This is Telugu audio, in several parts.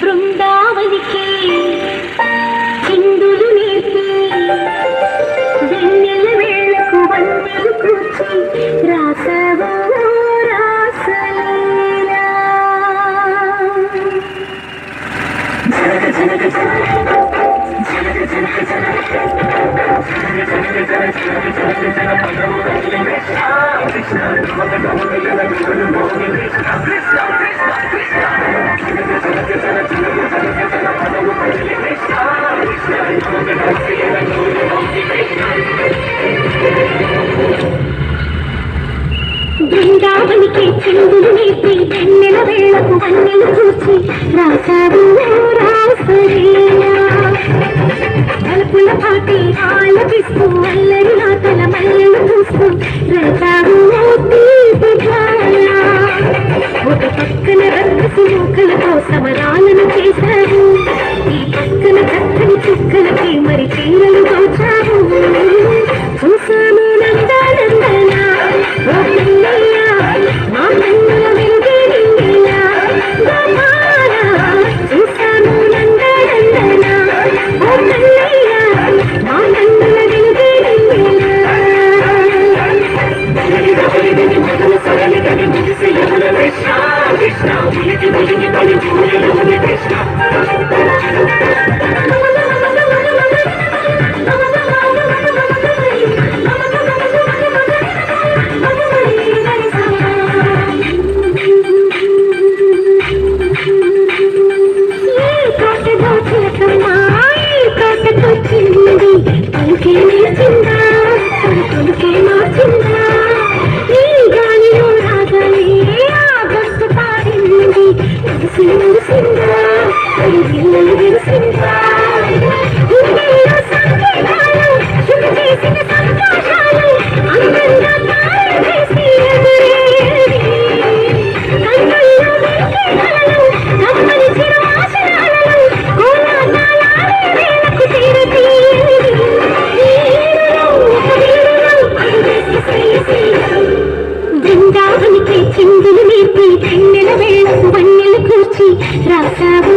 బృందావనికి చిందులు నేర్పి వెన్నెల వేళకు వన్నెలు కూర్చి రాసవో రాసలీలా. బృందావనికి చిందులు నేర్పి వెన్నెల వేళకు వన్నెలు చూసి రాసావు తలుపుల పాటి ఆలపిస్తూ అల్లరి నాతల మల్లెలు చూస్తూ ఒక పక్కన రక్కసి మూకలతో సమరాలను చేశావు బృందావనికి చిందులు నేర్పి వెన్నెల వేళకు వన్నెలు కూర్చి రాసావు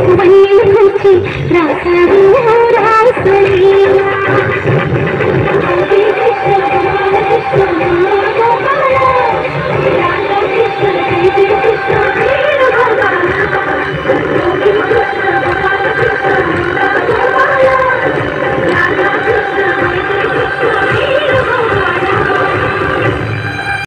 वही खुशी राधा